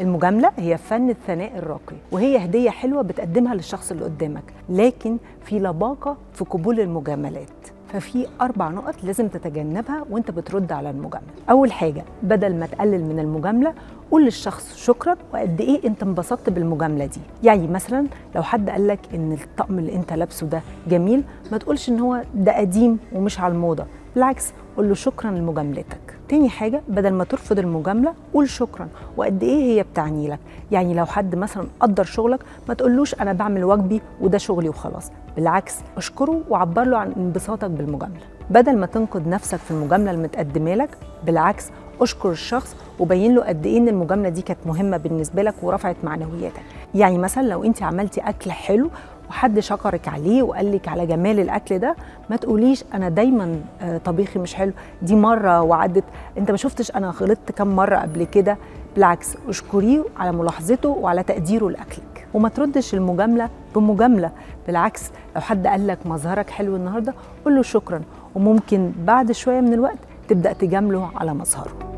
المجاملة هي فن الثناء الراقي وهي هدية حلوة بتقدمها للشخص اللي قدامك لكن في لباقة في قبول المجاملات. ففي أربع نقط لازم تتجنبها وأنت بترد على المجاملة. أول حاجة بدل ما تقلل من المجاملة قول للشخص شكرا وقد إيه أنت انبسطت بالمجاملة دي. يعني مثلا لو حد قال لك إن الطقم اللي أنت لابسه ده جميل ما تقولش إن هو ده قديم ومش على الموضة. بالعكس قول له شكرا لمجاملتك. تاني حاجة بدل ما ترفض المجاملة قول شكرا. وقد إيه هي بتعني لك؟ يعني لو حد مثلا قدر شغلك ما تقولوش أنا بعمل واجبي وده شغلي وخلاص. بالعكس اشكره وعبر له عن انبساطك بالمجاملة. بدل ما تنقد نفسك في المجاملة المتقدمة لك بالعكس اشكر الشخص وبين له قد إيه إن المجاملة دي كانت مهمة بالنسبة لك ورفعت معنوياتك. يعني مثلا لو أنت عملتي أكل حلو وحد شكرك عليه وقال لك على جمال الأكل ده ما تقوليش أنا دايما طبيخي مش حلو. دي مرة وعدت. أنت ما شفتش أنا غلطت كم مرة قبل كده؟ بالعكس اشكريه على ملاحظته وعلى تقديره لأكلك. وما تردش المجاملة بمجاملة. بالعكس لو حد قال لك مظهرك حلو النهارده قول له شكرا. وممكن بعد شوية من الوقت تبدأ تجامله على مظهره.